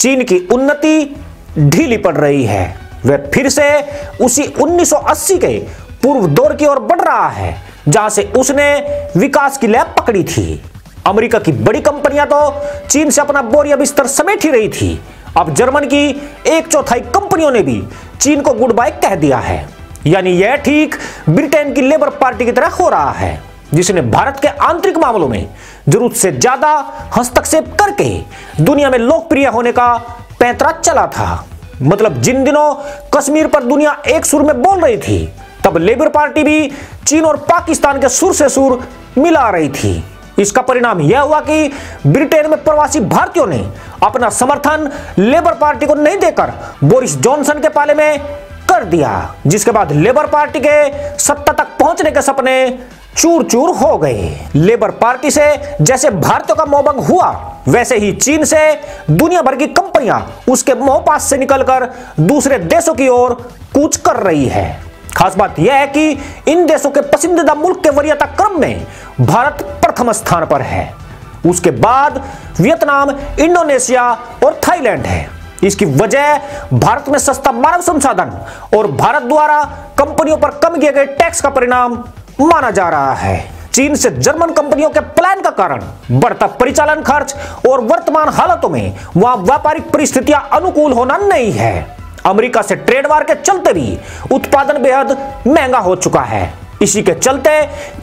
चीन की उन्नति ढीली पड़ रही है। वह फिर से उसी 1980 के पूर्व दौर की ओर बढ़ रहा है, जहाँ से उसने विकास की लैब पकड़ी थी। अमेरिका की बड़ी कंपनियाँ तो चीन से अपना बोरिया बिस्तर समेट ही रही थी। अब जर्मन की एक चौथाई कंपनियों ने भी चीन को गुड बाय कह दिया है। यानी यह ठीक ब्रिटेन की लेबर पार्टी की तरह हो रहा है। जिसने भारत के आंतरिक मामलों में ज़रूरत से ज़्यादा हस्तक्षेप करके दुनिया में लोकप्रिय होने का पैंतरा चला था। मतलब जिन दिनों कश्मीर पर दुनिया एक सुर में बोल रही थी, तब लेबर पार्टी भी चीन और पाकिस्तान के सुर से सुर मिला रही थी। इसका परिणाम यह हुआ कि ब्रिटेन में प्रवासी भारतीयों ने अपना समर्थन लेबर पार्टी को नहीं देकर बोरिस जॉनसन के पाले में कर दिया। जिसके बाद लेबर पार्टी के सत्ता तक पहुँचने के सपने चूर चूर हो गए। लेबर पार्टी से जैसे भारतीयों का मोहभंग हुआ, वैसे ही चीन से दुनिया भर की कंपनियाँ उसके मोहपास से निकलकर दूसरे देशों की ओर कूच कर रही है। खास बात यह है कि इन देशों के पसंदीदा मुल्क के वरीयता क्रम में भारत प्रथम स्थान पर है। उसके बाद वियतनाम, इंडोनेशिया और थाईलैंड है। इसकी वजह भारत में सस्ता मानव संसाधन और भारत द्वारा कंपनियों पर कम किए गए टैक्स का परिणाम माना जा रहा है। चीन से जर्मन कंपनियों के प्लान का कारण, बढ़ता परिचालन खर्च और वर्तमान हालतों में वहाँ व्यापारिक परिस्थितियाँ अनुकूल होना नहीं है। अमेरिका से ट्रेड वार के चलते भी उत्पादन बेहद महँगा हो चुका है। इसी के चलते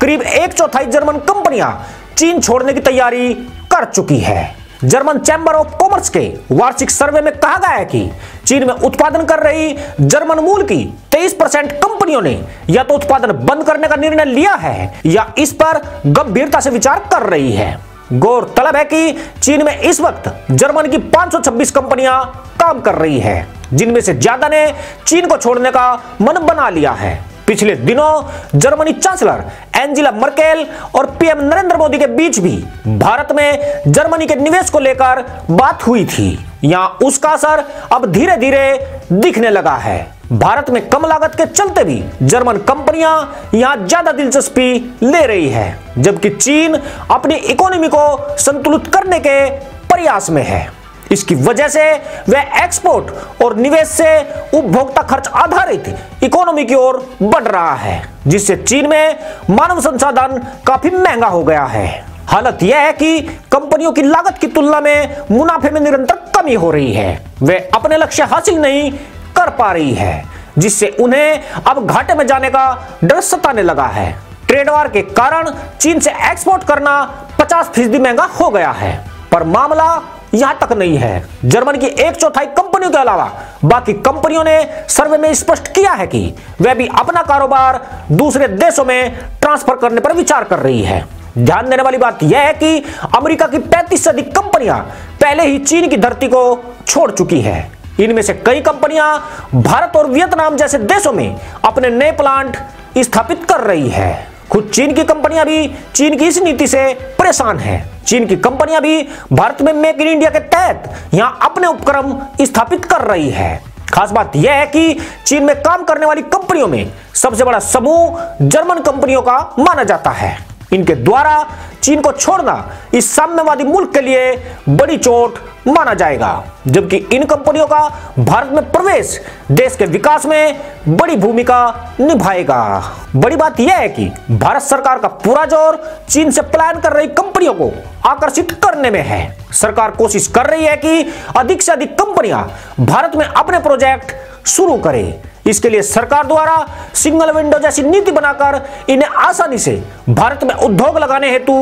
करीब एक चौथाई जर्मन कंपनियाँ चीन छोड़ने की तैयारी कर चुकी है। जर्मन चैंबर ऑफ़ कॉमर्स के वार्षिक सर्वे में कहा गया है कि चीन में उत्पादन कर रही जर्मन मूल की 23 परसेंट कंपनियों ने या तो उत्पादन बंद करने का निर्णय लिया है या इस पर गंभीरता से विचार कर रही है। गौरतलब है कि चीन में इस वक्त जर्मन की 526 कंपनियाँ काम कर रही है, जिनमें से ज़्यादा ने चीन को छोड़ने का मन बना लिया है। पिछले दिनों जर्मनी चांसलर एंजिला मर्केल और पीएम नरेंद्र मोदी के बीच भी भारत में जर्मनी के निवेश को लेकर बात हुई थी। यहाँ उसका असर अब धीरे धीरे दिखने लगा है। भारत में कम लागत के चलते भी जर्मन कंपनियाँ यहाँ ज़्यादा दिलचस्पी ले रही है, जबकि चीन अपनी इकोनॉमी को संतुलित करने के प्रयास में है। इसकी वजह से वह एक्सपोर्ट और निवेश से उपभोक्ता खर्च आधारित इकोनॉमी की ओर बढ़ रहा है, जिससे चीन में मानव संसाधन काफ़ी महँगा हो गया है। हालत यह है कि कंपनियों की लागत की तुलना में मुनाफे में निरंतर कमी हो रही है। वे अपने लक्ष्य हासिल नहीं कर पा रही है, जिससे उन्हें अब घाटे में जाने का डर सताने लगा है। ट्रेड वार के कारण चीन से एक्सपोर्ट करना 50 फ़ीसदी महँगा हो गया है, पर मामला यहाँ तक नहीं है। जर्मन की एक चौथाई कंपनियों के अलावा बाकी कंपनियों ने सर्वे में स्पष्ट किया है कि वे भी अपना कारोबार दूसरे देशों में ट्रांसफ़र करने पर विचार कर रही है। ध्यान देने वाली बात यह है कि अमेरिका की 35 से अधिक कंपनियाँ पहले ही चीन की धरती को छोड़ चुकी है। इनमें से कई कंपनियाँ भारत और वियतनाम जैसे देशों में अपने नए प्लांट स्थापित कर रही है। खुद चीन की कंपनियाँ भी चीन की इस नीति से परेशान है। चीन की कंपनियाँ भी भारत में मेक इन इंडिया के तहत यहाँ अपने उपक्रम स्थापित कर रही है। खास बात यह है कि चीन में काम करने वाली कंपनियों में सबसे बड़ा समूह जर्मन कंपनियों का माना जाता है। इनके द्वारा चीन को छोड़ना इस साम्यवादी मुल्क के लिए बड़ी चोट माना जाएगा, जबकि इन कंपनियों का भारत में प्रवेश देश के विकास में बड़ी भूमिका निभाएगा। बड़ी बात यह है कि भारत सरकार का पूरा ज़ोर चीन से प्लान कर रही कंपनियों को आकर्षित करने में है। सरकार कोशिश कर रही है कि अधिक से अधिक कंपनियाँ भारत में अपने प्रोजेक्ट शुरू करें। इसके लिए सरकार द्वारा सिंगल विंडो जैसी नीति बनाकर इन्हें आसानी से भारत में उद्योग लगाने हेतु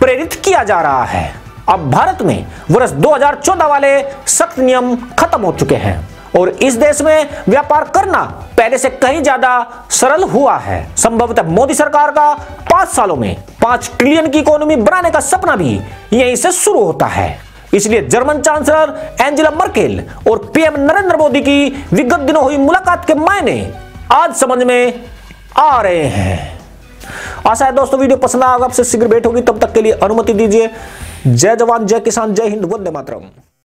प्रेरित किया जा रहा है। अब भारत में वर्ष 2014 वाले सख्त नियम खत्म हो चुके हैं और इस देश में व्यापार करना पहले से कहीं ज़्यादा सरल हुआ है। संभवतः मोदी सरकार का पाँच सालों में पाँच ट्रिलियन की इकोनॉमी बनाने का सपना भी यहीं से शुरू होता है। इसलिए जर्मन चांसलर एंजेला मर्केल और पीएम नरेंद्र मोदी की विगत दिनों हुई मुलाकात के मायने आज समझ में आ रहे हैं। आशा है दोस्तों, वीडियो पसंद आएगा आपसे शीघ्र भेंट होगी, तब तक के लिए अनुमति दीजिए। जय जवान जय किसान जय हिंद वंदे मातरम।